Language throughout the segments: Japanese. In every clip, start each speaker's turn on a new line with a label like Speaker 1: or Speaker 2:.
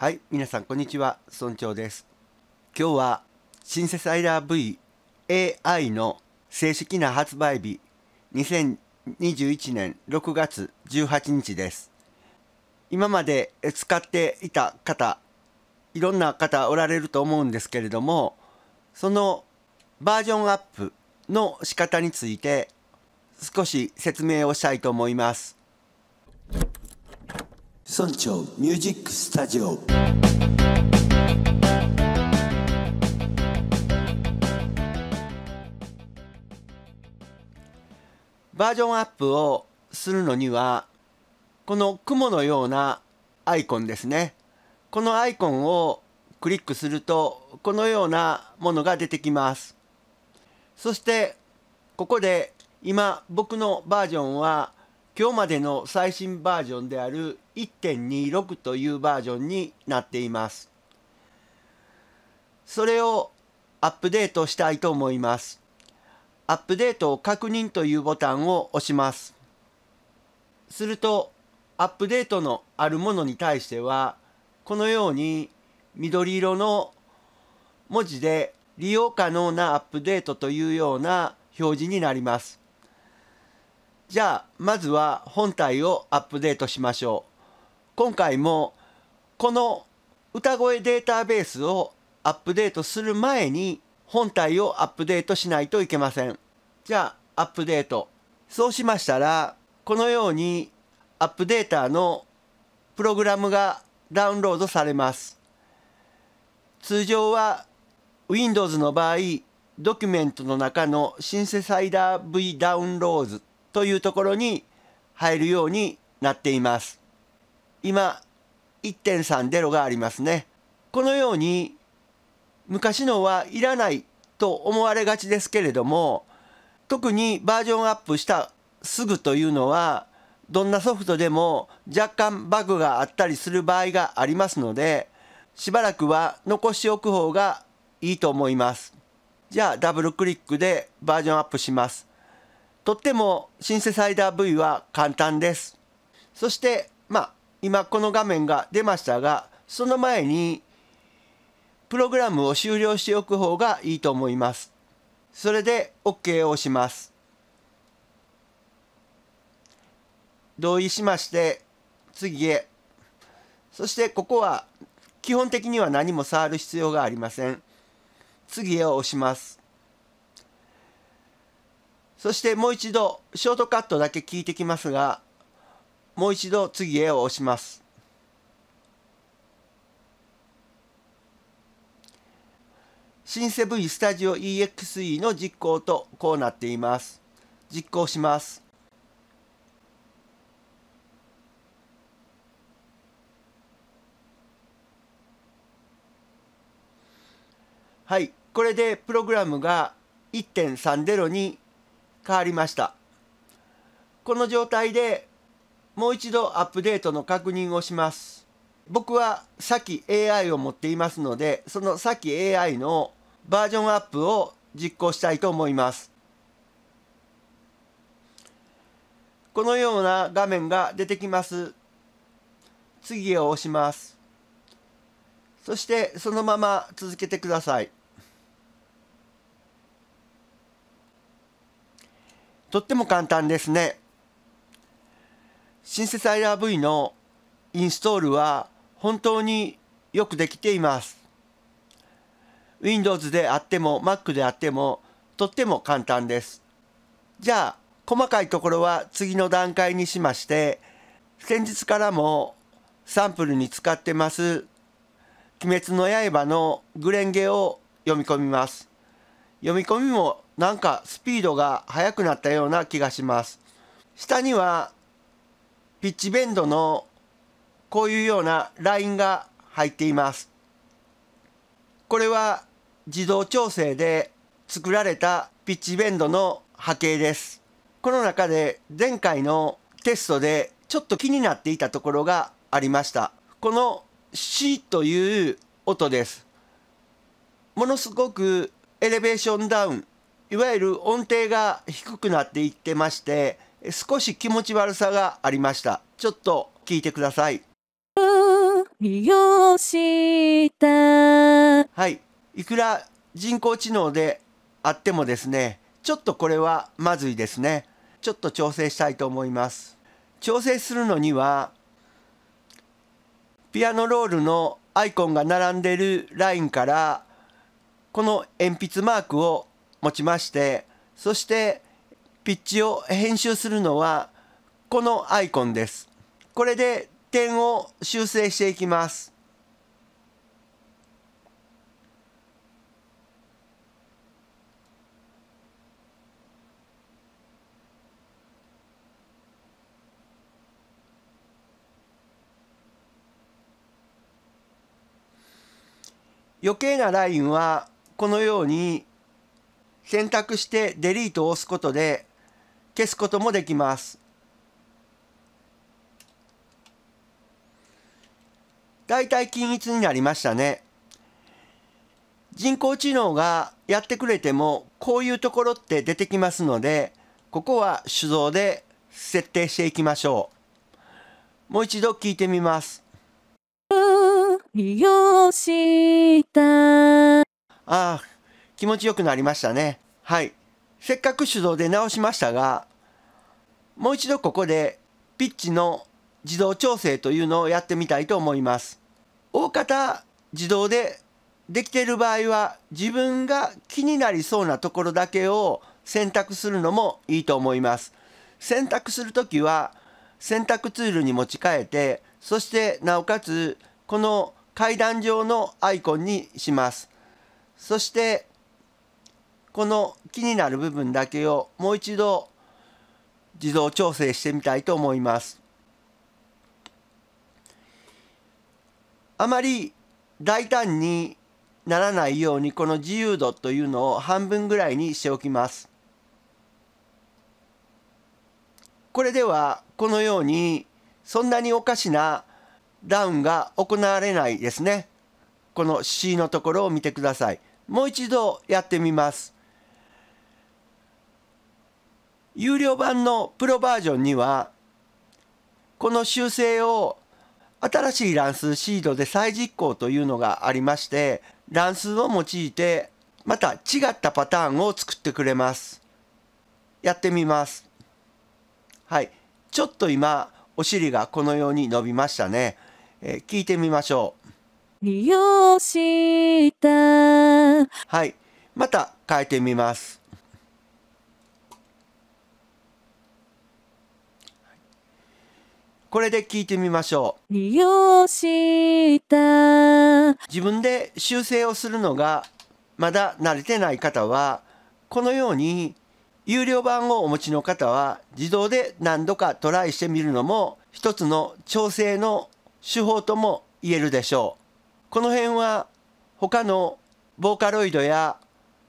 Speaker 1: はい、皆さんこんにちは、村長です。今日はシンセサイダー V AI の正式な発売日2021年6月18日です。今まで使っていた方、いろんな方おられると思うんですけれども、そのバージョンアップの仕方について少し説明をしたいと思います。村長ミュージックスタジオ。バージョンアップをするのにはこの雲のようなアイコンですね。このアイコンをクリックするとこのようなものが出てきます。そしてここで今僕のバージョンは今日までの最新バージョンである1.26というバージョンになっています。それをアップデートしたいと思います。アップデートを確認というボタンを押します。するとアップデートのあるものに対してはこのように緑色の文字で利用可能なアップデートというような表示になります。じゃあまずは本体をアップデートしましょう。今回もこの歌声データベースをアップデートする前に本体をアップデートしないといけません。じゃあアップデート。そうしましたらこのようにアップデータのプログラムがダウンロードされます。通常は Windows の場合ドキュメントの中のシンセサイダー V ダウンローズ。というところに入るようになっています。今1.30がありますね。このように昔のはいらないと思われがちですけれども特にバージョンアップしたすぐというのはどんなソフトでも若干バグがあったりする場合がありますのでしばらくは残しておく方がいいと思います。じゃあダブルクリックでバージョンアップします。とってもシンセサイダー V は簡単です。そしてまあ今この画面が出ましたがその前にプログラムを終了しておく方がいいと思います。それで OK を押します。同意しまして次へ。そしてここは基本的には何も触る必要がありません。次へを押します。そしてもう一度ショートカットだけ聞いてきますがもう一度次へを押します。シンセ V スタジオ EXE の実行とこうなっています。実行します。はい。これでプログラムが1.30に変わりました。この状態でもう一度アップデートの確認をします。僕はさっき AI を持っていますのでそのさっき AI のバージョンアップを実行したいと思います。このような画面が出てきます。次を押します。そしてそのまま続けてください。とっても簡単ですね。シンセサイダー V のインストールは本当によくできています。Windows であっても Mac であってもとっても簡単です。じゃあ細かいところは次の段階にしまして先日からもサンプルに使ってます「鬼滅の刃」のグレンゲを読み込みます。読み込みもなんかスピードが速くなったような気がします。下にはピッチベンドのこういうようなラインが入っています。これは自動調整で作られたピッチベンドの波形です。この中で前回のテストでちょっと気になっていたところがありました。この C という音です。ものすごくエレベーションダウンいわゆる音程が低くなっていってまして少し気持ち悪さがありました。ちょっと聞いてください。はい。いくら人工知能であってもですねちょっとこれはまずいですね。ちょっと調整したいと思います。調整するのにはピアノロールのアイコンが並んでいるラインからこの鉛筆マークを持ちましてそしてピッチを編集するのはこのアイコンです。これで点を修正していきます。余計なラインはこのように選択してデリートを押すことで消すこともできます。だいたい均一になりましたね。人工知能がやってくれてもこういうところって出てきますのでここは手動で設定していきましょう。もう一度聞いてみます。ああ、気持ちよくなりましたね。はい。せっかく手動で直しましたが、もう一度ここでピッチの自動調整というのをやってみたいと思います。大方自動でできている場合は自分が気になりそうなところだけを選択するのもいいと思います。選択するときは選択ツールに持ち替えて、そしてなおかつこの階段状のアイコンにします。そしてこの気になる部分だけをもう一度自動調整してみたいと思います。あまり大胆にならないようにこの自由度というのを半分ぐらいにしておきます。これではこのようにそんなにおかしなダウンが行われないですね。この C のところを見てください。もう一度やってみます。有料版のプロバージョンにはこの修正を新しい乱数シードで再実行というのがありまして乱数を用いてまた違ったパターンを作ってくれます。やってみます。はい。ちょっと今お尻がこのように伸びましたね。えー聞いてみましょう。
Speaker 2: 利用した
Speaker 1: はい。また変えてみます。これで聞いてみましょ
Speaker 2: 利用した
Speaker 1: う。自分で修正をするのがまだ慣れてない方は、このように有料版をお持ちの方は自動で何度かトライしてみるのも一つの調整の手法とも言えるでしょう。この辺は他のボーカロイドや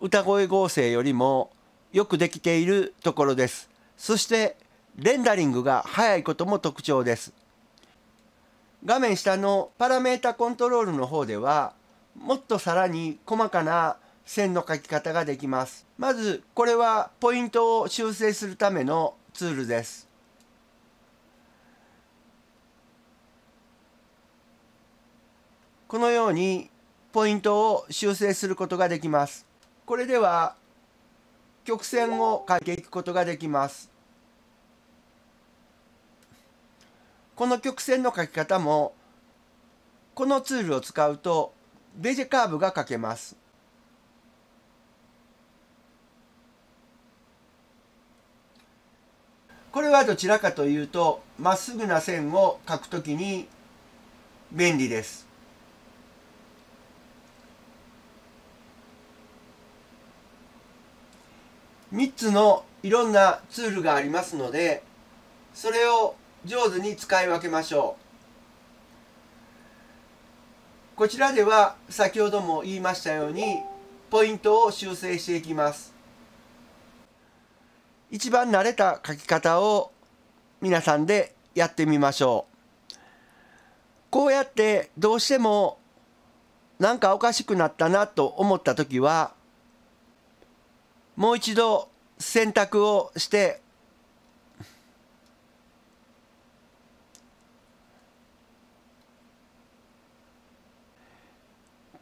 Speaker 1: 歌声合成よりもよくできているところです。そしてレンダリングが早いことも特徴です。画面下のパラメータコントロールの方ではもっとさらに細かな線の書き方ができます。まずこれはポイントを修正するためのツールです。このようにポイントを修正することができます。これでは曲線を書いていくことができます。この曲線の書き方もこのツールを使うとベジカーブが書けます。これはどちらかというとまっすぐな線を書くときに便利です。3つのいろんなツールがありますのでそれを上手に使い分けましょう。こちらでは先ほども言いましたようにポイントを修正していきます。一番慣れた書き方を皆さんでやってみましょう。こうやってどうしてもなんかおかしくなったなと思った時はもう一度選択をして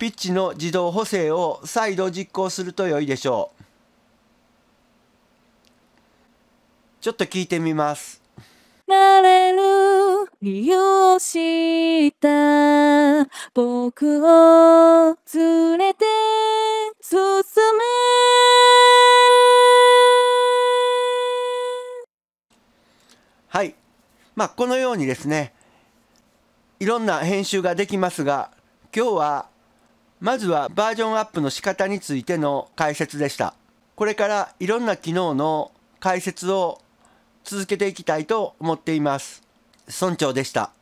Speaker 1: ピッチの自動補正を再度実行すると良いでしょう。ちょっと聞いてみます。
Speaker 2: なれる利用した僕を連れて進め
Speaker 1: はい。まあ、このようにですね、いろんな編集ができますが、今日は、まずはバージョンアップの仕方についての解説でした。これからいろんな機能の解説を続けていきたいと思っています。村長でした。